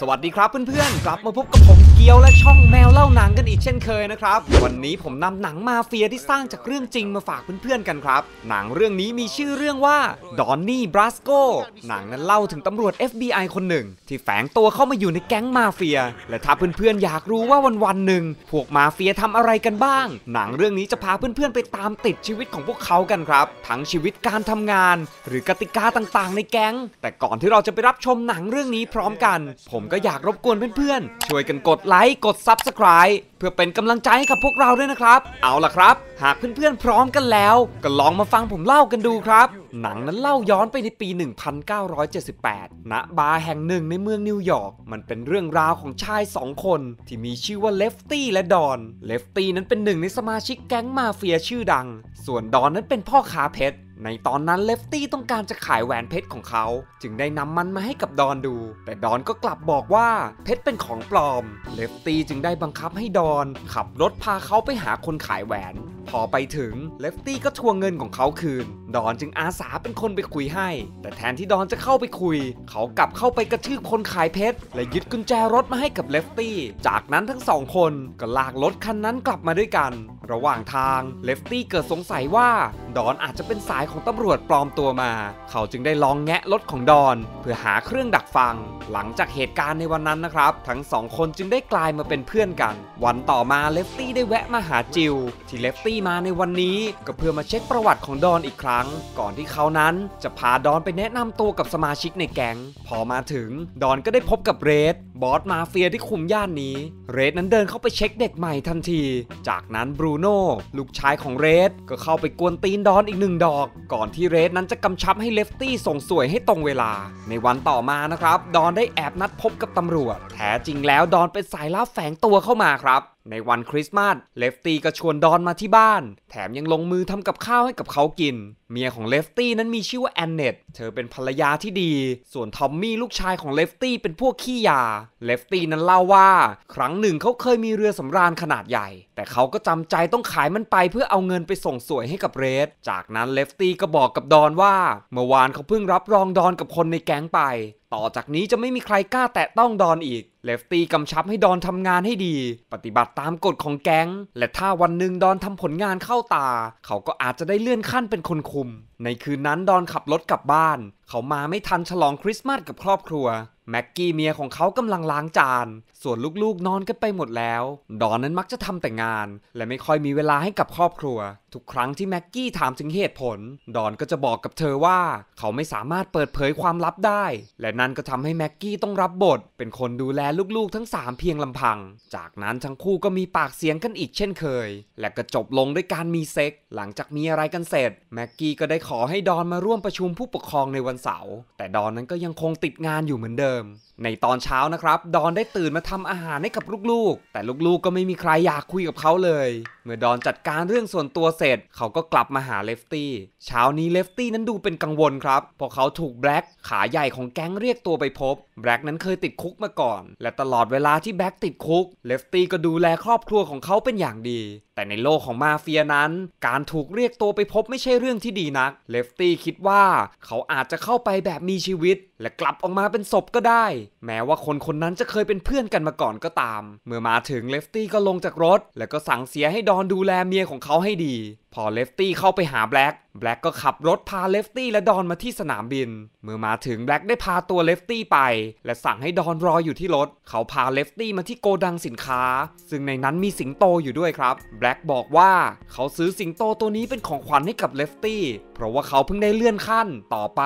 สวัสดีครับเพื่อนๆ กลับมาพบกับผมเกียวและช่องแมวเล่าหนังกันอีกเช่นเคยนะครับ วันนี้ผมนำหนังมาเฟียที่สร้างจากเรื่องจริงมาฝากเพื่อนๆกันครับ หนังเรื่องนี้มีชื่อเรื่องว่าดอนนี่บราสโกหนังนั้นเล่าถึงตำรวจ FBI คนหนึ่ง ที่แฝงตัวเข้ามาอยู่ในแก๊งมาเฟีย และถ้าเพื่อนๆอยากรู้ว่าวันๆหนึ่งพวกมาเฟียทำอะไรกันบ้าง หนังเรื่องนี้จะพาเพื่อนๆไปตามติดชีวิตของพวกเขากันครับ ทั้งชีวิตการทำงาน หรือกติกาต่างๆ ในแก๊ง แต่ก่อนที่เราจะไปรับชมหนังเรื่องนี้พร้อมกันผมก็อยากรบกวนเพื่อนๆ ช่วยกันกดไลค์กด Subscribe เพื่อเป็นกำลังใจให้กับพวกเราด้วยนะครับ เอาล่ะครับ หากเพื่อนๆพร้อมกันแล้ว ก็ลองมาฟังผมเล่ากันดูครับ หนังนั้นเล่าย้อนไปในปี 1978 ณ บาร์แห่งหนึ่งในเมืองนิวยอร์ก มันเป็นเรื่องราวของชายสองคน ที่มีชื่อว่าเลฟตี้และดอน เลฟตี้นั้นเป็นหนึ่งในสมาชิกแก๊งมาเฟียชื่อดัง ส่วนดอนนั้นเป็นพ่อค้าเพชร ในตอนนั้นเลฟตี้ต้องการจะขายแหวนเพชรของเขา จึงได้นำมันมาให้กับดอนดู แต่ดอนก็กลับบอกว่าเพชรเป็นของปลอม เลฟตี้จึงได้บังคับให้ดอน ขับรถพาเขาไปหาคนขายแหวน พอไปถึงเลฟตี้ก็ทวงเงินของเขาคืน ดอนจึงอาสาเป็นคนไปคุยให้ แต่แทนที่ดอนจะเข้าไปคุย เขากลับเข้าไปกระทืบคนขายเพชร และยึดกุญแจรถมาให้กับเลฟตี้ จากนั้นทั้งสองคนก็ลากรถคันนั้นกลับมาด้วยกัน ระหว่างทางเลฟตี้เกิดสงสัยว่า ดอนอาจจะเป็นสายของตำรวจปลอมตัวมา เขาจึงได้ลองแงะรถของดอน เพื่อหาเครื่องดักฟัง หลังจากเหตุการณ์ในวันนั้นนะครับ ทั้งสองคนจึงได้กลายมาเป็นเพื่อนกัน วันต่อมาเลฟตี้ได้แวะมาหาจิลที่เลฟตี้มาในวันนี้ ก็เพื่อมาเช็คประวัติของดอนอีกครั้ง ก่อนที่เขานั้นจะพาดอนไปแนะนำตัวกับสมาชิกในแก๊ง พอมาถึงดอนก็ได้พบกับเรดบอสมาเฟียที่คุมย่านนี้ เรดนั้นเดินเข้าไปเช็คเด็กใหม่ทันที จากนั้นบรูโน่ลูกชายของเรดก็เข้าไปกวนตีนดอนอีกหนึ่งดอก ก่อนที่เรดนั้นจะกำชับให้เลฟตี้ส่งส่วยให้ตรงเวลา ในวันต่อมานะครับ ดอนได้แอบนัดพบกับตำรวจ แท้จริงแล้วดอนเป็นสายลับแฝงตัวเข้ามาครับ ในวันคริสต์มาสเลฟตี้ก็ชวนดอนมาที่บ้าน แถมยังลงมือทำกับข้าวให้กับเขากิน เมียของเลฟตี้นั้นมีชื่อว่าแอนเนตเธอเป็นภรรยาที่ดี ส่วนทอมมี่ลูกชายของเลฟตี้เป็นพวกขี้ยา เลฟตี้นั้นเล่าว่า ครั้งหนึ่งเขาเคยมีเรือสำราญขนาดใหญ่ แต่เขาก็จำใจต้องขายมันไปเพื่อเอาเงินไปส่งส่วยให้กับเรดจากนั้นเลฟตี้ก็บอกกับดอนว่า เมื่อวานเขาเพิ่งรับรองดอนกับคนในแก๊งไป ต่อจากนี้จะไม่มีใครกล้าแตะต้องดอนอีก เลฟตี้กำชับให้ดอนทำงานให้ดี ปฏิบัติตามกฎของแก๊ง และถ้าวันหนึ่งดอนทำผลงานเข้าตา เขาก็อาจจะได้เลื่อนขั้นเป็นคนคุมในคืนนั้นดอนขับรถกลับบ้าน เขามาไม่ทันฉลองคริสต์มาสกับครอบครัว แม็กกี้เมียของเขากำลังล้างจาน ส่วนลูกๆนอนกันไปหมดแล้ว ดอนนั้นมักจะทำแต่งาน และไม่ค่อยมีเวลาให้กับครอบครัว ทุกครั้งที่แม็กกี้ถามถึงเหตุผล ดอนก็จะบอกกับเธอว่า เขาไม่สามารถเปิดเผยความลับได้ และนั่นก็ทำให้แม็กกี้ต้องรับบท เป็นคนดูแลลูกๆ ทั้ง 3 เพียงลำพัง จากนั้นทั้งคู่ก็มีปากเสียงกันอีกเช่นเคย และก็จบลงด้วยการมีเซ็กส์ หลังจากมีอะไรกันเสร็จ แม็กกี้ก็ได้ขอให้ดอนมาร่วมประชุมผู้ปกครองในวันเสาร์แต่ดอนนั้นก็ยังคงติดงานอยู่เหมือนเดิมในตอนเช้านะครับ ดอนได้ตื่นมาทำอาหารให้กับลูกๆ แต่ลูกๆ ก็ไม่มีใครอยากคุยกับเขาเลย เมื่อดอนจัดการเรื่องส่วนตัวเสร็จ เขาก็กลับมาหาเลฟตี้ เช้านี้เลฟตี้นั้นดูเป็นกังวลครับ เพราะเขาถูกแบล็กขาใหญ่ของแก๊งเรียกตัวไปพบ แบล็กนั้นเคยติดคุกมาก่อน และตลอดเวลาที่แบล็กติดคุก เลฟตี้ก็ดูแลครอบครัวของเขาเป็นอย่างดี แต่ในโลกของมาเฟียนั้น การถูกเรียกตัวไปพบไม่ใช่เรื่องที่ดีนัก เลฟตี้คิดว่า เขาอาจจะเข้าไปแบบมีชีวิต และกลับออกมาเป็นศพก็ได้แม้ว่าคนคนนั้นจะเคยเป็นเพื่อนกันมาก่อนก็ตาม เมื่อมาถึงเลฟตี้ก็ลงจากรถ แล้วก็สั่งเสียให้ดอนดูแลเมียของเขาให้ดี พอเลฟตี้เข้าไปหาแบล็กแบล็กก็ขับรถพาเลฟตี้และดอนมาที่สนามบิน เมื่อมาถึงแบล็กได้พาตัวเลฟตี้ไป และสั่งให้ดอนรออยู่ที่รถ เขาพาเลฟตี้มาที่โกดังสินค้า ซึ่งในนั้นมีสิงโตอยู่ด้วยครับแบล็กบอกว่าเขาซื้อสิงโตตัวนี้เป็นของขวัญให้กับเลฟตี้เพราะว่าเขาเพิ่งได้เลื่อนขั้นต่อไป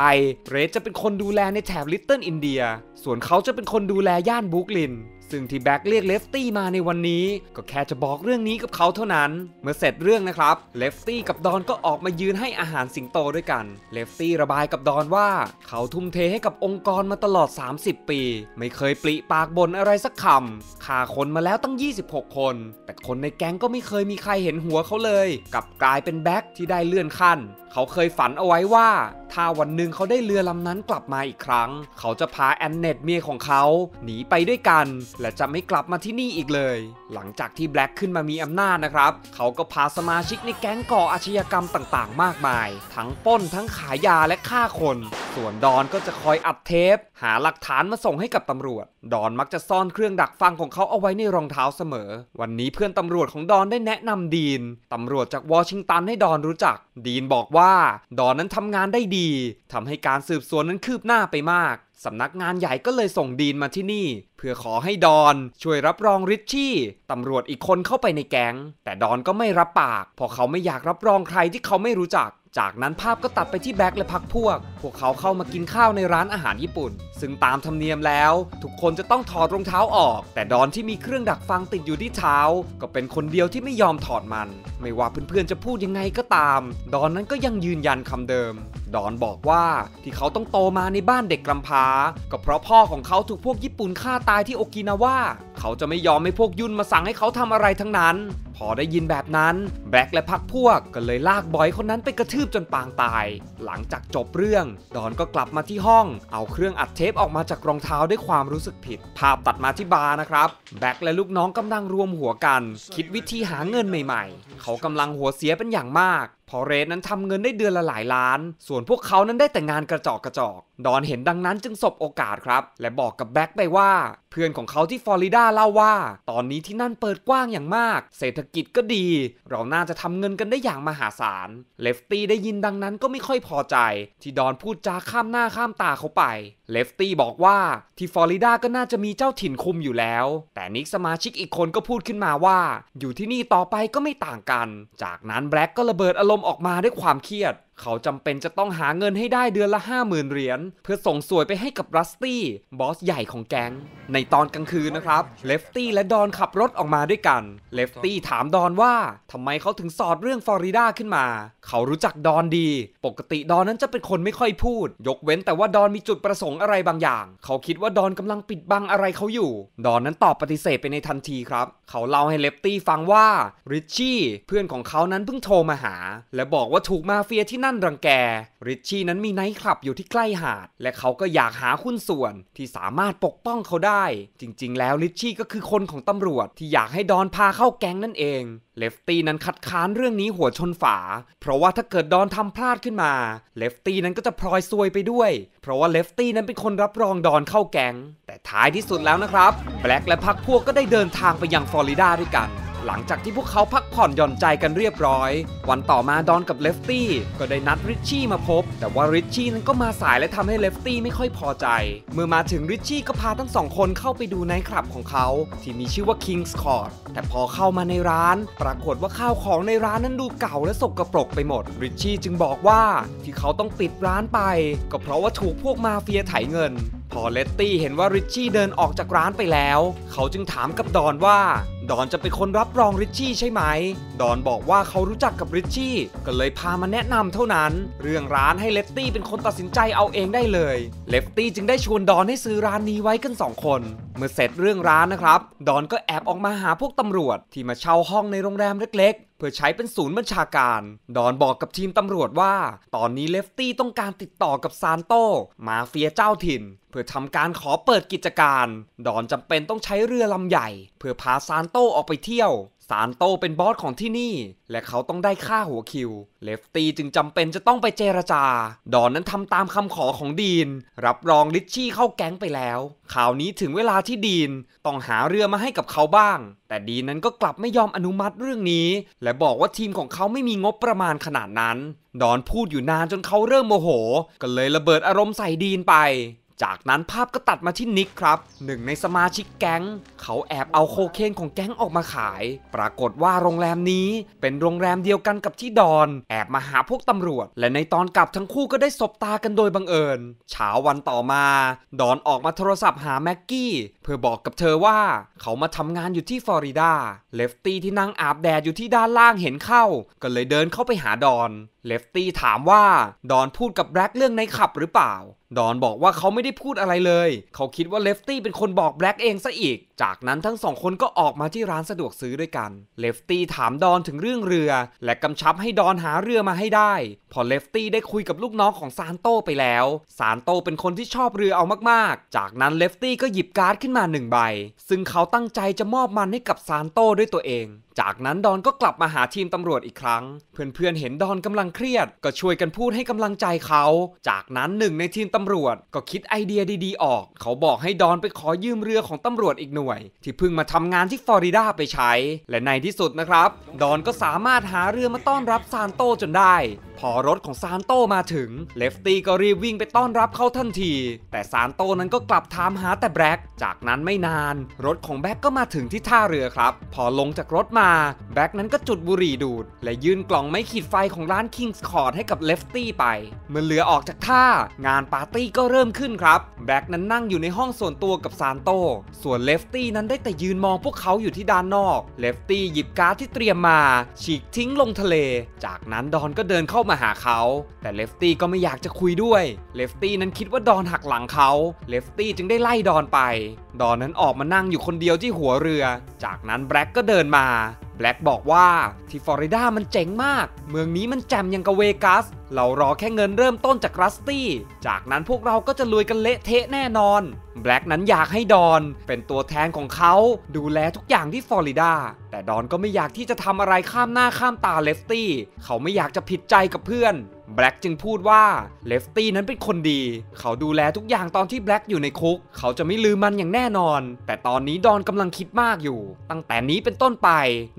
เรดจะเป็นคนดูแลในแถบลิตเติ้ลอินเดียส่วนเขาจะเป็นคนดูแลย่านบรูคลิน ซึ่งที่แบล็กเรียกเลฟตี้มาในวันนี้ ก็แค่จะบอกเรื่องนี้กับเขาเท่านั้น เมื่อเสร็จเรื่องนะครับเลฟตี้กับดอนก็ออกมายืนให้อาหารสิงโตด้วยกันเลฟตี้ระบายกับดอนว่า เขาทุ่มเทให้กับองค์กรมาตลอด 30 ปี ไม่เคยปลิปากบ่นอะไรสักคำฆ่าคนมาแล้วตั้ง 26 คน แต่คนในแก๊งก็ไม่เคยมีใครเห็นหัวเขาเลยกลับกลายเป็นแบ็กที่ได้เลื่อนขั้นเขาเคยฝันเอาไว้ว่า ถ้าวันหนึ่งเขาได้เรือลำนั้นกลับมาอีกครั้ง เขาจะพาแอนเนตเมียของเขา หนีไปด้วยกัน และจะไม่กลับมาที่นี่อีกเลย หลังจากที่แบล็กขึ้นมามีอำนาจนะครับ เขาก็พาสมาชิกในแก๊งก่ออาชญากรรมต่างๆ มากมาย ทั้งป้นทั้งขายยาและฆ่าคน ส่วนดอนก็จะคอยอัดเทป หาหลักฐานมาส่งให้กับตำรวจ ดอนมักจะซ่อนเครื่องดักฟังของเขาเอาไว้ในรองเท้าเสมอ วันนี้เพื่อนตำรวจของดอนได้แนะนำดีนตำรวจจากวอชิงตันให้ดอนรู้จัก ดีนบอกว่า ดอนนั้นทำงานได้ดีทำให้การสืบสวนนั้นคืบหน้าไปมาก สำนักงานใหญ่ก็เลยส่งดีนมาที่นี่ เพื่อขอให้ดอนช่วยรับรองริชชี่ตำรวจอีกคนเข้าไปในแก๊ง แต่ดอนก็ไม่รับปากเพราะเขาไม่อยากรับรองใครที่เขาไม่รู้จัก จากนั้นภาพก็ตัดไปที่แบ็คและพักพวก พวกเขาเข้ามากินข้าวในร้านอาหารญี่ปุ่น ซึ่งตามธรรมเนียมแล้ว ทุกคนจะต้องถอดรองเท้าออก แต่ดอนที่มีเครื่องดักฟังติดอยู่ที่เท้า ก็เป็นคนเดียวที่ไม่ยอมถอดมัน ไม่ว่าเพื่อนๆจะพูดยังไงก็ตาม ดอนนั้นก็ยังยืนยันคำเดิม ดอนบอกว่าที่เขาต้องโตมาในบ้านเด็กกำพร้า ก็เพราะพ่อของเขาถูกพวกญี่ปุ่นฆ่าตายที่โอกินาวาเขาจะไม่ยอมให้พวกยุ่นมาสั่งให้เขาทำอะไรทั้งนั้น พอได้ยินแบบนั้นแบล็กและพักพวกก็เลยลากบอยคนนั้นไปกระทืบจนปางตาย หลังจากจบเรื่อง ดอนก็กลับมาที่ห้อง เอาเครื่องอัดเทปออกมาจากรองเท้าด้วยความรู้สึกผิด ภาพตัดมาที่บาร์นะครับ แบ็คและลูกน้องกำลังรวมหัวกัน คิดวิธีหาเงินใหม่ๆ เขากำลังหัวเสียเป็นอย่างมาก พอเรสนั้นทำเงินได้เดือนละหลายล้าน ส่วนพวกเขานั้นได้แต่งานกระจอกกระจอกดอนเห็นดังนั้นจึงสบโอกาสครับ และบอกกับแบ็คไปว่า เพื่อนของเขาที่ฟลอริดาเล่าว่า ตอนนี้ที่นั่นเปิดกว้างอย่างมาก เศรษฐกิจก็ดี เราน่าจะทำเงินกันได้อย่างมหาศาลเลฟตี้ได้ยินดังนั้นก็ไม่ค่อยพอใจ ที่ดอนพูดจาข้ามหน้าข้ามตาเขาไปเลฟตี้บอกว่าที่ฟลอริดาก็น่าจะมีเจ้าถิ่นคุมอยู่แล้ว แต่นิกสมาชิกอีกคนก็พูดขึ้นมาว่า อยู่ที่นี่ต่อไปก็ไม่ต่างกัน จากนั้นแบล็กก็ระเบิดอารมณ์ออกมาด้วยความเครียด เขาจำเป็นจะต้องหาเงินให้ได้เดือนละ 50,000 เหรียญเพื่อส่งสวยไปให้กับรัสตี้บอสใหญ่ของแก๊ง ในตอนกลางคืนนะครับเลฟตี้และดอนขับรถออกมาด้วยกันเลฟตี้ถามดอนว่าทำไมเขาถึงสอดเรื่องฟลอริดาขึ้นมา เขารู้จักดอนดี ปกติดอนนั้นจะเป็นคนไม่ค่อยพูด ยกเว้นแต่ว่าดอนมีจุดประสงค์อะไรบางอย่าง เขาคิดว่าดอนกำลังปิดบังอะไรเขาอยู่ ดอนนั้นตอบปฏิเสธไปในทันทีครับ เขาเล่าให้เลฟตี้ฟังว่าริชชี่เพื่อนของเขานั้นเพิ่งโทรมาหา และบอกว่าถูกมาเฟียที่นั่นรังแก ริชชี่นั้นมีไนท์คลับอยู่ที่ใกล้หาด และเขาก็อยากหาหุ้นส่วนที่สามารถปกป้องเขาได้ จริง ๆ แล้วริชชี่ก็คือคนของตำรวจที่อยากให้ดอนพาเข้าแก๊งนั่นเอง เลฟตี้นั้นคัดค้านเรื่องนี้หัวชนฝา เพราะว่าถ้าเกิดดอนทำพลาดขึ้นมา เลฟตี้นั้นก็จะพลอยซวยไปด้วย เพราะว่าเลฟตี้นั้นเป็นคนรับรองดอนเข้าแก๊ง แต่ท้ายที่สุดแล้วนะครับ แบล็กและพักพวกก็ได้เดินทางไปยังฟลอริดาด้วยกัน หลังจากที่พวกเขาพักผ่อนหย่อนใจกันเรียบร้อย วันต่อมาดอนกับเลฟตี้ก็ได้นัดริชชี่มาพบ แต่ว่าริชชี่นั้นก็มาสายและทำให้เลฟตี้ไม่ค่อยพอใจ เมื่อมาถึงริชชี่ก็พาทั้งสองคนเข้าไปดูในคลับของเขา ที่มีชื่อว่า King's Court แต่พอเข้ามาในร้าน ปรากฏว่าข้าวของในร้านนั้นดูเก่าและสกปรกไปหมดริชชี่จึงบอกว่าที่เขาต้องปิดร้านไป ก็เพราะว่าถูกพวกมาเฟียไถเงินพอเลฟตี้เห็นว่าริชชี่เดินออกจากร้านไปแล้ว เขาจึงถามกับดอนว่า ดอนจะเป็นคนรับรองริชชี่ใช่ไหม ดอนบอกว่าเขารู้จักกับริชชี่ ก็เลยพามาแนะนำเท่านั้น เรื่องร้านให้เลฟตี้เป็นคนตัดสินใจเอาเองได้เลย เลฟตี้จึงได้ชวนดอนให้ซื้อร้านนี้ไว้กันสองคน เมื่อเสร็จเรื่องร้านนะครับ ดอนก็แอบออกมาหาพวกตำรวจที่มาเช่าห้องในโรงแรมเล็ก เพื่อใช้เป็นศูนย์บัญชาการ ดอนบอกกับทีมตำรวจว่า ตอนนี้เลฟตี้ต้องการติดต่อกับซานโต มาเฟียเจ้าถิ่น เพื่อทำการขอเปิดกิจการ ดอนจำเป็นต้องใช้เรือลำใหญ่ เพื่อพาซานโตออกไปเที่ยว ซานโตเป็นบอสของที่นี่ และเขาต้องได้ค่าหัวคิว เลฟตี้จึงจำเป็นจะต้องไปเจรจา ดอนนั้นทำตามคำขอของดีน รับรองลิชชี่เข้าแก๊งไปแล้วคราวนี้ถึงเวลาที่ดีนต้องหาเรือมาให้กับเขาบ้าง แต่ดีนนั้นก็กลับไม่ยอมอนุมัติเรื่องนี้ และบอกว่าทีมของเขาไม่มีงบประมาณขนาดนั้น ดอนพูดอยู่นานจนเขาเริ่มโมโห ก็เลยระเบิดอารมณ์ใส่ดีนไป จากนั้นภาพก็ตัดมาที่นิกครับหนึ่งในสมาชิกแก๊ง เขาแอบเอาโคเคนของแก๊งออกมาขาย ปรากฏว่าโรงแรมนี้เป็นโรงแรมเดียวกันกับที่ดอน แอบมาหาพวกตำรวจ และในตอนกลับทั้งคู่ก็ได้สบตากันโดยบังเอิญเช้าวันต่อมา ดอนออกมาโทรศัพท์หาแม็กกี้เพื่อบอกกับเธอว่า เขามาทำงานอยู่ที่ฟลอริดาเลฟตี้ที่นั่งอาบแดดอยู่ที่ด้านล่างเห็นเข้า ก็เลยเดินเข้าไปหาดอนเลฟตี้ถามว่า ดอนพูดกับแบล็กเรื่องไนต์คลับหรือเปล่า ดอนบอกว่าเขาไม่ได้พูดอะไรเลย เขาคิดว่าเลฟตี้เป็นคนบอกแบล็กเองซะอีก จากนั้นทั้งสองคนก็ออกมาที่ร้านสะดวกซื้อด้วยกัน เลฟตี้ถามดอนถึงเรื่องเรือ และกำชับให้ดอนหาเรือมาให้ได้ พอเลฟตี้ได้คุยกับลูกน้องของซานโตไปแล้ว ซานโตเป็นคนที่ชอบเรือเอามากๆ จากนั้นเลฟตี้ก็หยิบการ์ดขึ้นมาหนึ่งใบ ซึ่งเขาตั้งใจจะมอบมันให้กับซานโตด้วยตัวเอง จากนั้นดอนก็กลับมาหาทีมตำรวจอีกครั้ง เพื่อนๆเห็นดอนกำลังเครียด ก็ช่วยกันพูดให้กำลังใจเขา จากนั้นหนึ่งในทีมตำรวจก็คิดไอเดียดีๆ ออก เขาบอกให้ดอนไปขอยืมเรือของตำรวจอีกหน่วยที่เพิ่งมาทำงานที่ฟลอริดาไปใช้ และในที่สุดนะครับ ดอนก็สามารถหาเรือมาต้อนรับซานโตจนได้ พอรถของซานโตมาถึง เลฟตี้ก็รีบวิ่งไปต้อนรับเขาทันที แต่ซานโตนั้นก็กลับถามหาแต่แบล็กจากนั้นไม่นาน รถของแบล็กก็มาถึงที่ท่าเรือครับ พอลงจากรถมา แบล็กนั้นก็จุดบุหรี่ดูด และยื่นกล่องไม้ขีดไฟของร้าน King's Court ให้กับเลฟตี้ไป เมื่อเรือออกจากท่างานปาร์ตี้ก็เริ่มขึ้นครับแบล็กนั้นนั่งอยู่ในห้องส่วนตัวกับซานโต ส่วนเลฟตี้นั้นได้แต่ยืนมองพวกเขาอยู่ที่ด้านนอก เลฟตี้หยิบการ์ดที่เตรียมมา ฉีกทิ้งลงทะเล จากนั้นดอนก็เดินเข้ามาหาเขา แต่เลฟตี้ก็ไม่อยากจะคุยด้วย เลฟตี้นั้นคิดว่าดอนหักหลังเขา เลฟตี้จึงได้ไล่ดอนไป ดอนนั้นออกมานั่งอยู่คนเดียวที่หัวเรือ จากนั้นแบล็กก็เดินมา แบล็กบอกว่าที่ฟลอริดามันเจ๋งมาก เมืองนี้มันแจ่มยังกับเวกัส เรารอแค่เงินเริ่มต้นจากรัสตี้ จากนั้นพวกเราก็จะรวยกันเละเทะแน่นอน แบล็กนั้นอยากให้ดอน เป็นตัวแทนของเขาดูแลทุกอย่างที่ฟลอริดา แต่ดอนก็ไม่อยากที่จะทำอะไรข้ามหน้าข้ามตาเลฟตี้ เขาไม่อยากจะผิดใจกับเพื่อน แบล็กจึงพูดว่าเลฟตี้นั้นเป็นคนดี เขาดูแลทุกอย่างตอนที่แบล็กอยู่ในคุก เขาจะไม่ลืมมันอย่างแน่นอน แต่ตอนนี้ดอนกำลังคิดมากอยู่ ตั้งแต่นี้เป็นต้นไป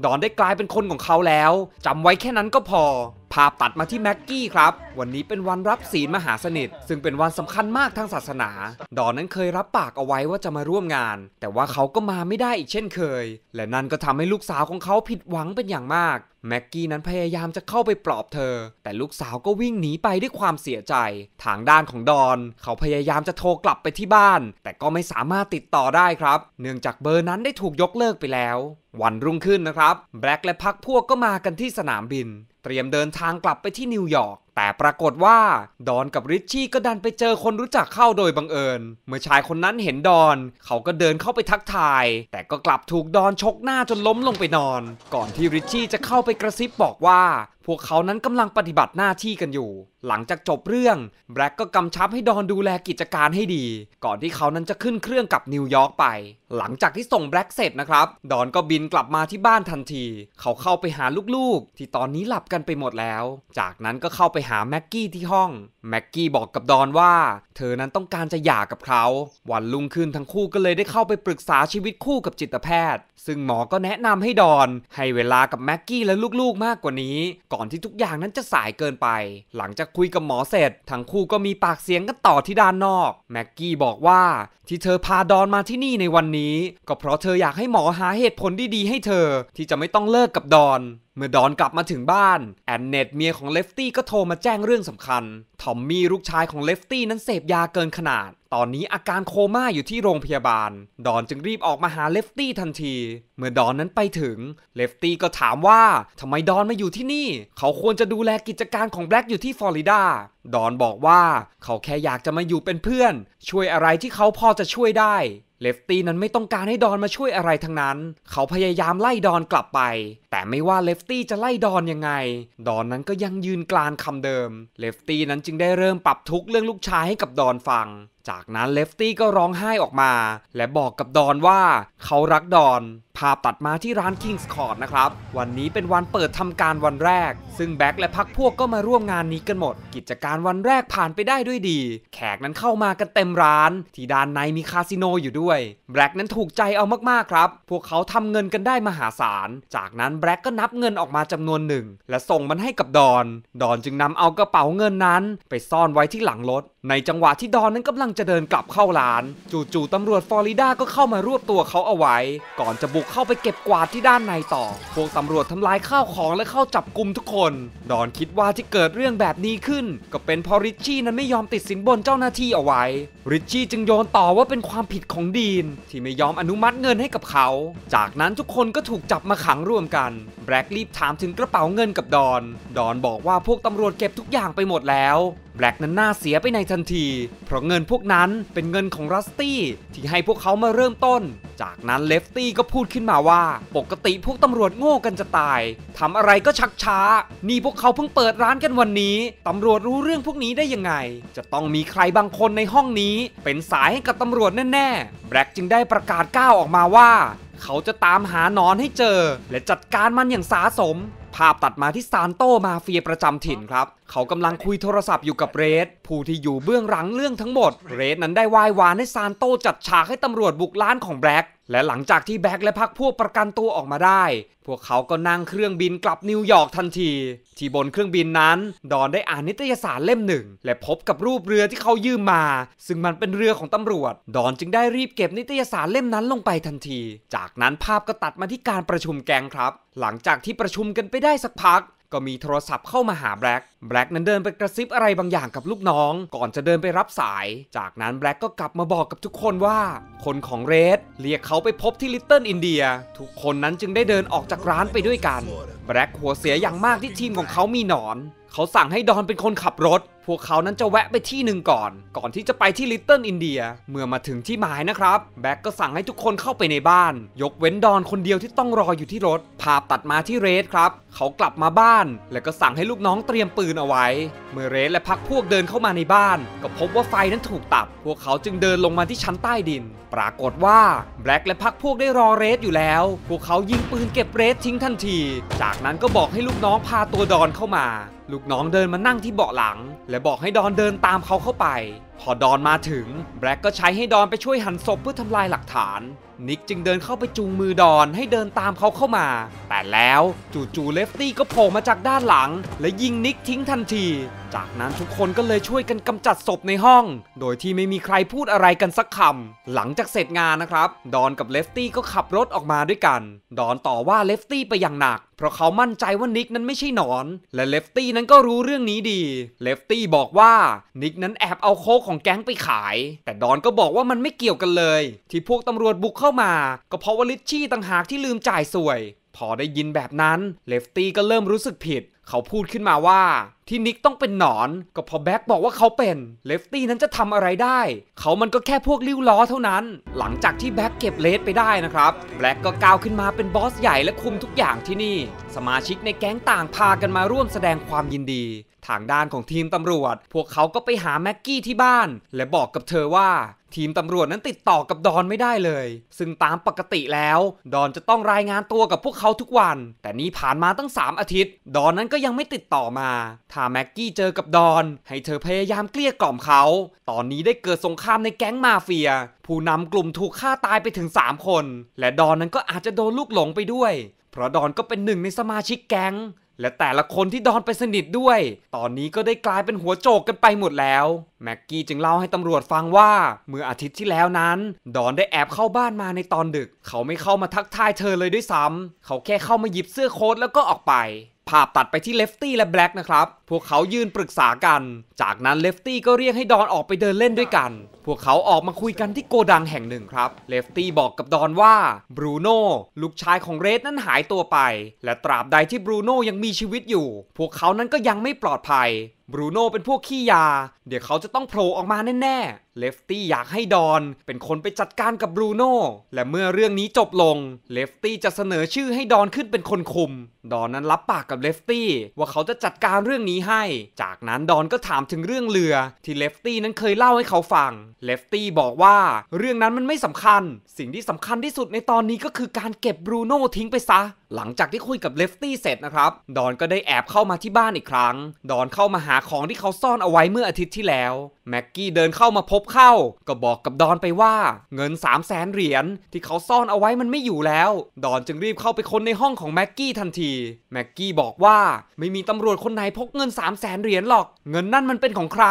ดอนได้กลายเป็นคนของเขาแล้วจำไว้แค่นั้นก็พอ ภาพตัดมาที่แม็กกี้ครับ วันนี้เป็นวันรับศีลมหาสนิท ซึ่งเป็นวันสำคัญมากทางศาสนา ดอนนั้นเคยรับปากเอาไว้ว่าจะมาร่วมงาน แต่ว่าเขาก็มาไม่ได้อีกเช่นเคย และนั่นก็ทำให้ลูกสาวของเขาผิดหวังเป็นอย่างมาก แม็กกี้นั้นพยายามจะเข้าไปปลอบเธอ แต่ลูกสาวก็วิ่งหนีไปด้วยความเสียใจ ทางด้านของดอน เขาพยายามจะโทรกลับไปที่บ้าน แต่ก็ไม่สามารถติดต่อได้ครับ เนื่องจากเบอร์นั้นได้ถูกยกเลิกไปแล้ว วันรุ่งขึ้นนะครับ แบล็กและพักพวกก็มากันที่สนามบิน เตรียมเดินทางกลับไปที่นิวยอร์ก แต่ปรากฏว่า ดอนกับริชชี่ก็ดันไปเจอคนรู้จักเข้าโดยบังเอิญ เมื่อชายคนนั้นเห็นดอน เขาก็เดินเข้าไปทักทาย แต่ก็กลับถูกดอนชกหน้าจนล้มลงไปนอน ก่อนที่ริชชี่จะเข้าไปกระซิบบอกว่า พวกเขานั้นกำลังปฏิบัติหน้าที่กันอยู่ หลังจากจบเรื่องแบล็กก็กำชับให้ดอนดูแลกิจการให้ดี ก่อนที่เขานั้นจะขึ้นเครื่องกลับนิวยอร์กไป หลังจากที่ส่งแบล็กเสร็จนะครับ ดอนก็บินกลับมาที่บ้านทันที เขาเข้าไปหาลูกๆ ที่ตอนนี้หลับกันไปหมดแล้ว จากนั้นก็เข้าไปหาแม็กกี้ที่ห้อง แม็กกี้บอกกับดอนว่า เธอนั้นต้องการจะหย่ากับเขา วันรุ่งขึ้นทั้งคู่ก็เลยได้เข้าไปปรึกษาชีวิตคู่กับจิตแพทย์ ซึ่งหมอก็แนะนำให้ดอน ให้เวลากับแม็กกี้และลูกๆมากกว่านี้ ก่อนที่ทุกอย่างนั้นจะสายเกินไป หลังจากคุยกับหมอเสร็จ ทั้งคู่ก็มีปากเสียงกันต่อที่ด้านนอกแม็กกี้บอกว่าที่เธอพาดอนมาที่นี่ในวันนี้ ก็เพราะเธออยากให้หมอหาเหตุผลดีๆให้เธอ ที่จะไม่ต้องเลิกกับดอน เมื่อดอนกลับมาถึงบ้าน แอนเนตเมียของเลฟตี้ก็โทรมาแจ้งเรื่องสำคัญ ทอมมี่ลูกชายของเลฟตี้นั้นเสพยาเกินขนาด ตอนนี้อาการโคม่าอยู่ที่โรงพยาบาล ดอนจึงรีบออกมาหาเลฟตี้ทันที เมื่อดอนนั้นไปถึง เลฟตี้ก็ถามว่าทำไมดอนมาอยู่ที่นี่ เขาควรจะดูแลกิจการของแบล็กอยู่ที่ฟลอริดา ดอนบอกว่าเขาแค่อยากจะมาอยู่เป็นเพื่อน ช่วยอะไรที่เขาพอจะช่วยได้เลฟตี้นั้นไม่ต้องการให้ดอนมาช่วยอะไรทั้งนั้น เขาพยายามไล่ดอนกลับไปแต่ไม่ว่าเลฟตี้จะไล่ดอนยังไง ดอนนั้นก็ยังยืนกรานคำเดิม เลฟตี้นั้นจึงได้เริ่มปรับทุกข์เรื่องลูกชายให้กับดอนฟัง จากนั้นเลฟตี้ก็ร้องไห้ออกมา และบอกกับดอนว่าเขารักดอน ภาพตัดมาที่ร้าน King's Court นะครับ วันนี้เป็นวันเปิดทำการวันแรก ซึ่งแบ็คและพักพวกก็มาร่วมงานนี้กันหมด กิจการวันแรกผ่านไปได้ด้วยดี แขกนั้นเข้ามากันเต็มร้าน ที่ด้านในมีคาสิโนอยู่ด้วย แบ็กนั้นถูกใจเอามากๆครับ พวกเขาทำเงินกันได้มหาศาล จากนั้นแบล็กก็นับเงินออกมาจำนวนหนึ่ง และส่งมันให้กับดอน ดอนจึงนำเอากระเป๋าเงินนั้น ไปซ่อนไว้ที่หลังรถในจังหวะที่ดอนนั้นกำลังจะเดินกลับเข้าร้าน จู่ๆตำรวจฟลอริดาก็เข้ามารวบตัวเขาเอาไว้ ก่อนจะบุกเข้าไปเก็บกวาดที่ด้านในต่อ พวกตำรวจทำลายข้าวของและเข้าจับกลุ่มทุกคน ดอนคิดว่าที่เกิดเรื่องแบบนี้ขึ้น ก็เป็นเพราะริชชี่นั้นไม่ยอมติดสินบนเจ้าหน้าที่เอาไว้ ริชชี่จึงโยนต่อว่าเป็นความผิดของดีน ที่ไม่ยอมอนุมัติเงินให้กับเขา จากนั้นทุกคนก็ถูกจับมาขังร่วมกัน แบล็กรีบถามถึงกระเป๋าเงินกับดอน ดอนบอกว่าพวกตำรวจเก็บทุกอย่างไปหมดแล้ว แบล็กนั้นน่าเสียไปในทันที เพราะเงินพวกนั้นเป็นเงินของรัสตี้ที่ให้พวกเขามาเริ่มต้น จากนั้นเลฟตี้ก็พูดขึ้นมาว่า ปกติพวกตำรวจโง่กันจะตายทำอะไรก็ชักช้า นี่พวกเขาเพิ่งเปิดร้านกันวันนี้ตำรวจรู้เรื่องพวกนี้ได้ยังไง จะต้องมีใครบางคนในห้องนี้ เป็นสายให้กับตำรวจแน่ๆแบล็กจึงได้ประกาศก้าวออกมาว่า เขาจะตามหานอนให้เจอ และจัดการมันอย่างสาสม ภาพตัดมาที่ซานโตมาเฟียประจำถิ่นครับ เขากำลังคุยโทรศัพท์อยู่กับเรดผู้ที่อยู่เบื้องหลังเรื่องทั้งหมด เรดนั้นได้วายวานให้ซานโตจัดฉากให้ตำรวจบุกร้านของแบล็ก และหลังจากที่แบ็กและพักพวกประกันตัวออกมาได้ พวกเขาก็นั่งเครื่องบินกลับนิวยอร์กทันที ที่บนเครื่องบินนั้น ดอนได้อ่านนิตยสารเล่มหนึ่ง และพบกับรูปเรือที่เขายืมมา ซึ่งมันเป็นเรือของตำรวจ ดอนจึงได้รีบเก็บนิตยสารเล่มนั้นลงไปทันที จากนั้นภาพก็ตัดมาที่การประชุมแกงครับ หลังจากที่ประชุมกันไปได้สักพัก ก็มีโทรศัพท์เข้ามาหาแบล็กแบล็กนั้นเดินไปกระซิบอะไรบางอย่างกับลูกน้อง ก่อนจะเดินไปรับสาย จากนั้นแบล็กก็กลับมาบอกกับทุกคนว่า คนของเรดเรียกเขาไปพบที่ลิตเติ้ลอินเดีย ทุกคนนั้นจึงได้เดินออกจากร้านไปด้วยกัน แบล็กหัวเสียอย่างมากที่ทีมของเขามีหนอน เขาสั่งให้ดอนเป็นคนขับรถ พวกเขานั้นจะแวะไปที่หนึ่งก่อน ก่อนที่จะไปที่ลิตเติ้ลอินเดีย เมื่อมาถึงที่หมายนะครับ แบ็กก็สั่งให้ทุกคนเข้าไปในบ้าน ยกเว้นดอนคนเดียวที่ต้องรออยู่ที่รถ ภาพตัดมาที่เรดครับ เขากลับมาบ้าน แล้วก็สั่งให้ลูกน้องเตรียมปืนเอาไว้ เมื่อเรดและพักพวกเดินเข้ามาในบ้าน ก็พบว่าไฟนั้นถูกตัด พวกเขาจึงเดินลงมาที่ชั้นใต้ดิน ปรากฏว่าแบล็กและพักพวกได้รอเรดอยู่แล้ว พวกเขายิงปืนเก็บเรดทิ้งทันที จากนั้นก็บอกให้ลูกน้องพาตัวดอนเข้ามา ลูกน้องเดินมานั่งที่เบาะหลัง และบอกให้ดอนเดินตามเขาเข้าไป พอดอนมาถึงแบล็กก็ใช้ให้ดอนไปช่วยหั่นศพเพื่อทำลายหลักฐาน นิกจึงเดินเข้าไปจูงมือดอนให้เดินตามเขาเข้ามา แต่แล้วจู่ๆเลฟตี้ก็โผล่มาจากด้านหลัง และยิงนิกทิ้งทันที จากนั้นทุกคนก็เลยช่วยกันกำจัดศพในห้อง โดยที่ไม่มีใครพูดอะไรกันสักคำหลังจากเสร็จงานนะครับ ดอนกับเลฟตี้ก็ขับรถออกมาด้วยกัน ดอนต่อว่าเลฟตี้ไปอย่างหนักเพราะเขามั่นใจว่านิกนั้นไม่ใช่หนอน และเลฟตี้นั้นก็รู้เรื่องนี้ดี เลฟตี้บอกว่านิกนั้นแอบเอาโค้กของแก๊งไปขาย แต่ดอนก็บอกว่ามันไม่เกี่ยวกันเลย ที่พวกตำรวจบุกเข้ามา ก็เพราะว่าลิชชี่ต่างหากที่ลืมจ่ายส่วย พอได้ยินแบบนั้นเลฟตี้ก็เริ่มรู้สึกผิด เขาพูดขึ้นมาว่า ที่นิกต้องเป็นหนอน ก็เพราะแบล็กบอกว่าเขาเป็นเลฟตี้นั้นจะทำอะไรได้ เขามันก็แค่พวกลิ้วล้อเท่านั้น หลังจากที่แบล็กเก็บเลสไปได้นะครับแบล็กก็ก้าวขึ้นมาเป็นบอสใหญ่และคุมทุกอย่างที่นี่ สมาชิกในแก๊งต่างพากันมาร่วมแสดงความยินดี ทางด้านของทีมตำรวจ พวกเขาก็ไปหาแม็กกี้ที่บ้าน และบอกกับเธอว่าทีมตำรวจนั้นติดต่อกับดอนไม่ได้เลย ซึ่งตามปกติแล้ว ดอนจะต้องรายงานตัวกับพวกเขาทุกวัน แต่นี่ผ่านมาตั้ง 3 อาทิตย์ ดอนนั้นก็ยังไม่ติดต่อมา ถ้าแม็กกี้เจอกับดอน ให้เธอพยายามเกลี้ยกล่อมเขา ตอนนี้ได้เกิดสงครามในแก๊งมาเฟีย ผู้นำกลุ่มถูกฆ่าตายไปถึง 3 คน และดอนนั้นก็อาจจะโดนลูกหลงไปด้วย เพราะดอนก็เป็นหนึ่งในสมาชิกแก๊ง และแต่ละคนที่ดอนไปสนิทด้วย ตอนนี้ก็ได้กลายเป็นหัวโจกกันไปหมดแล้ว แม็กกี้จึงเล่าให้ตำรวจฟังว่า เมื่ออาทิตย์ที่แล้วนั้น ดอนได้แอบเข้าบ้านมาในตอนดึก เขาไม่เข้ามาทักทายเธอเลยด้วยซ้ำ เขาแค่เข้ามาหยิบเสื้อโค้ทแล้วก็ออกไปภาพตัดไปที่เลฟตี้และแบล็กนะครับ พวกเขายืนปรึกษากัน จากนั้นเลฟตี้ก็เรียกให้ดอนออกไปเดินเล่นด้วยกันพวกเขาออกมาคุยกันที่โกดังแห่งหนึ่งครับ เลฟตี้บอกกับดอนว่าบรูโน่ลูกชายของเรดนั้นหายตัวไป และตราบใดที่บรูโน่ยังมีชีวิตอยู่ พวกเขานั้นก็ยังไม่ปลอดภัยบรูโน่เป็นพวกขี้ยา เดี๋ยวเขาจะต้องโผล่ออกมาแน่ๆ เลฟตี้อยากให้ดอน เป็นคนไปจัดการกับบรูโน่ และเมื่อเรื่องนี้จบลง เลฟตี้จะเสนอชื่อให้ดอนขึ้นเป็นคนคุม ดอนนั้นรับปากกับเลฟตี้ว่าเขาจะจัดการเรื่องนี้ให้ จากนั้นดอนก็ถามถึงเรื่องเรือที่เลฟตี้นั้นเคยเล่าให้เขาฟังเลฟตี้บอกว่าเรื่องนั้นมันไม่สำคัญ สิ่งที่สำคัญที่สุดในตอนนี้ก็คือการเก็บบรูโน่ทิ้งไปซะ หลังจากที่คุยกับเลฟตี้เสร็จนะครับ ดอนก็ได้แอบเข้ามาที่บ้านอีกครั้ง ดอนเข้ามาหาของที่เขาซ่อนเอาไว้เมื่ออาทิตย์ที่แล้ว แม็กกี้เดินเข้ามาพบเข้า ก็บอกกับดอนไปว่า เงิน 3 0 0แสนเหรียญที่เขาซ่อนเอาไว้มันไม่อยู่แล้ว ดอนจึงรีบเข้าไปค้นในห้องของแม็กกี้ทันที แม็กกี้บอกว่าไม่มีตำรวจคนไหนพกเงิน 3 0 0แสนเหรียญหรอก เงินนั่นมันเป็นของใคร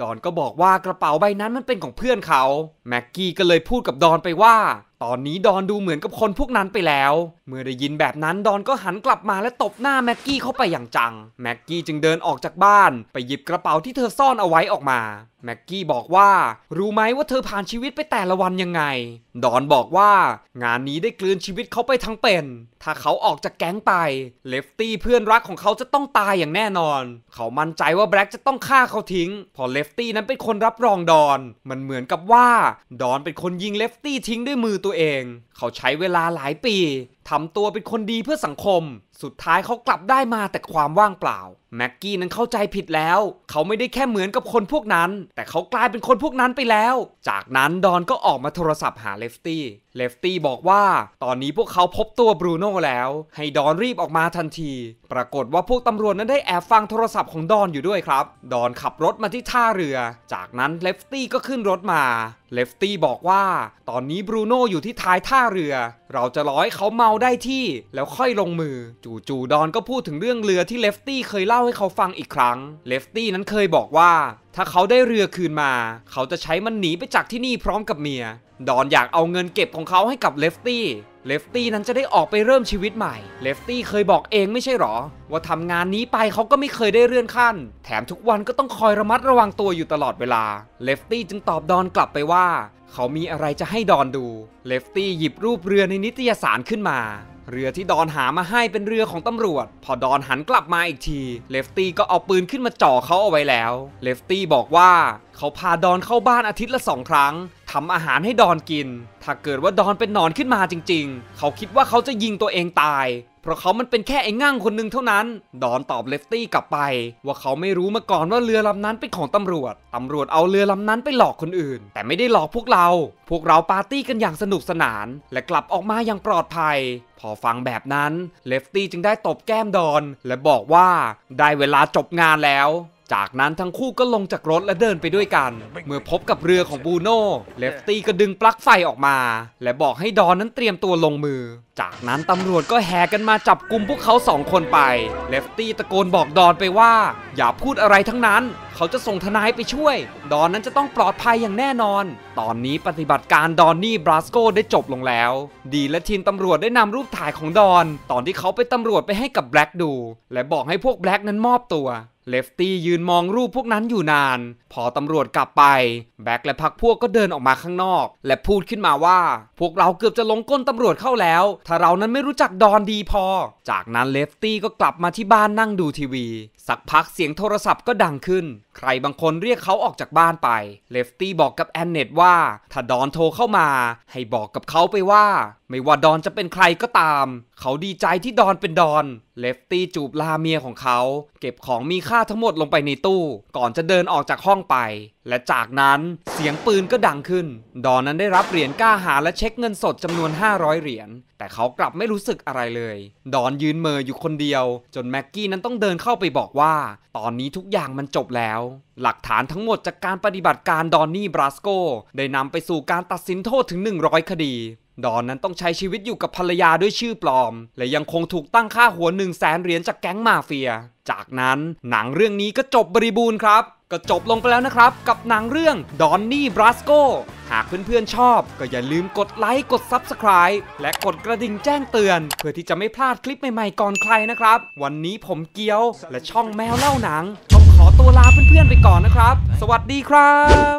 ดอนก็บอกว่ากระเป๋าใบนั้นมันเป็นของเพื่อนเขา แม็กกี้ก็เลยพูดกับดอนไปว่า ตอนนี้ดอนดูเหมือนกับคนพวกนั้นไปแล้วเมื่อได้ยินแบบนั้นดอนก็หันกลับมาและตบหน้าแม็กกี้เข้าไปอย่างจัง แม็กกี้จึงเดินออกจากบ้าน ไปหยิบกระเป๋าที่เธอซ่อนเอาไว้ออกมา แม็กกี้บอกว่า รู้ไหมว่าเธอผ่านชีวิตไปแต่ละวันยังไง ดอนบอกว่า งานนี้ได้กลืนชีวิตเขาไปทั้งเป็น ถ้าเขาออกจากแก๊งไปเลฟตี้เพื่อนรักของเขาจะต้องตายอย่างแน่นอน เขามั่นใจว่าแบล็กจะต้องฆ่าเขาทิ้ง เพราะเลฟตี้นั้นเป็นคนรับรองดอน มันเหมือนกับว่า ดอนเป็นคนยิงเลฟตี้ทิ้งด้วยมือตัวเอง เขาใช้เวลาหลายปีทำตัวเป็นคนดีเพื่อสังคม สุดท้ายเขากลับได้มาแต่ความว่างเปล่า แม็กกี้นั้นเข้าใจผิดแล้ว เขาไม่ได้แค่เหมือนกับคนพวกนั้น แต่เขากลายเป็นคนพวกนั้นไปแล้ว จากนั้นดอนก็ออกมาโทรศัพท์หาเลฟตี้ เลฟตี้บอกว่า ตอนนี้พวกเขาพบตัวบรูโน่แล้ว ให้ดอนรีบออกมาทันที ปรากฏว่าพวกตำรวจนั้นได้แอบฟังโทรศัพท์ของดอนอยู่ด้วยครับ ดอนขับรถมาที่ท่าเรือ จากนั้นเลฟตี้ก็ขึ้นรถมา เลฟตี้บอกว่า ตอนนี้บรูโน่อยู่ที่ท้ายท่าเรือ เราจะรอให้เขาเมาได้ที่ แล้วค่อยลงมือจู่ๆดอนก็พูดถึงเรื่องเรือที่เลฟตี้เคยเล่าให้เขาฟังอีกครั้ง เลฟตี้นั้นเคยบอกว่า ถ้าเขาได้เรือคืนมา เขาจะใช้มันหนีไปจากที่นี่พร้อมกับเมีย ดอนอยากเอาเงินเก็บของเขาให้กับเลฟตี้เลฟตี้นั้นจะได้ออกไปเริ่มชีวิตใหม่ เลฟตี้เคยบอกเองไม่ใช่หรอ ว่าทำงานนี้ไปเขาก็ไม่เคยได้เลื่อนขั้น แถมทุกวันก็ต้องคอยระมัดระวังตัวอยู่ตลอดเวลา เลฟตี้จึงตอบดอนกลับไปว่า เขามีอะไรจะให้ดอนดู เลฟตี้หยิบรูปเรือในนิตยสารขึ้นมา เรือที่ดอนหามาให้เป็นเรือของตำรวจ พอดอนหันกลับมาอีกที เลฟตี้ก็เอาปืนขึ้นมาจ่อเขาเอาไว้แล้ว เลฟตี้บอกว่าเขาพาดอนเข้าบ้านอาทิตย์ละสองครั้งทำอาหารให้ดอนกิน ถ้าเกิดว่าดอนเป็นหนอนขึ้นมาจริง ๆ เขาคิดว่าเขาจะยิงตัวเองตาย เพราะเขามันเป็นแค่ไอ้งั่งคนหนึ่งเท่านั้น ดอนตอบเลฟตี้กลับไป ว่าเขาไม่รู้มาก่อนว่าเรือลำนั้นเป็นของตำรวจ ตำรวจเอาเรือลำนั้นไปหลอกคนอื่น แต่ไม่ได้หลอกพวกเรา พวกเราปาร์ตี้กันอย่างสนุกสนาน และกลับออกมาอย่างปลอดภัย พอฟังแบบนั้นเลฟตี้จึงได้ตบแก้มดอน และบอกว่าได้เวลาจบงานแล้ว จากนั้นทั้งคู่ก็ลงจากรถและเดินไปด้วยกัน เมื่อพบกับเรือของบูโน่เลฟตี้ก็ดึงปลั๊กไฟออกมา และบอกให้ดอนนั้นเตรียมตัวลงมือ จากนั้นตำรวจก็แห่กันมาจับกลุ่มพวกเขาสองคนไปเลฟตี้ตะโกนบอกดอนไปว่า อย่าพูดอะไรทั้งนั้น เขาจะส่งทนายไปช่วย ดอนนั้นจะต้องปลอดภัยอย่างแน่นอน ตอนนี้ปฏิบัติการดอนนี่บราสโกได้จบลงแล้ว ดีและทีมตำรวจได้นำรูปถ่ายของดอน ตอนที่เขาไปตำรวจไปให้กับแบล็กดู และบอกให้พวกแบล็กนั้นมอบตัว เลฟตี้ยืนมองรูปพวกนั้นอยู่นาน พอตำรวจกลับไป แบ็กและพักพวกก็เดินออกมาข้างนอก และพูดขึ้นมาว่า พวกเราเกือบจะลงก้นตำรวจเข้าแล้ว ถ้าเรานั้นไม่รู้จักดอนดีพอ จากนั้นเลฟตี้ก็กลับมาที่บ้านนั่งดูทีวี สักพักเสียงโทรศัพท์ก็ดังขึ้น ใครบางคนเรียกเขาออกจากบ้านไป เลฟตี้บอกกับแอนเนตว่า ถ้าดอนโทรเข้ามา ให้บอกกับเขาไปว่า ไม่ว่าดอนจะเป็นใครก็ตาม เขาดีใจที่ดอนเป็นดอน เลฟตี้จูบลาเมียของเขา เก็บของมีค่าทั้งหมดลงไปในตู้ ก่อนจะเดินออกจากห้องไป และจากนั้นเสียงปืนก็ดังขึ้น ดอนนั้นได้รับเหรียญกล้าหาญและเช็คเงินสดจำนวน 500 เหรียญ แต่เขากลับไม่รู้สึกอะไรเลย ดอนยืนเหม่ออยู่คนเดียว จนแม็กกี้นั้นต้องเดินเข้าไปบอกว่า ตอนนี้ทุกอย่างมันจบแล้ว หลักฐานทั้งหมดจากการปฏิบัติการดอนนี่บราสโกได้นำไปสู่การตัดสินโทษถึง 100 คดี ดอนนั้นต้องใช้ชีวิตอยู่กับภรรยาด้วยชื่อปลอม และยังคงถูกตั้งค่าหัว1 0 0 0 0แสนเหรียญจากแก๊งมาเฟีย จากนั้นหนังเรื่องนี้ก็จบบริบูรณ์ครับ ก็จบลงไปแล้วนะครับ กับหนังเรื่องดอนนี่บราสโกหากเพื่อนๆชอบ ก็อย่าลืมกดไลค์กด Subscribe และกดกระดิ่งแจ้งเตือน เพื่อที่จะไม่พลาดคลิปใหม่ๆก่อนใครนะครับ วันนี้ผมเกียวและช่องแมวเล่าหนัง ต้องขอตัวลาเพื่อนๆไปก่อนนะครับ สวัสดีครับ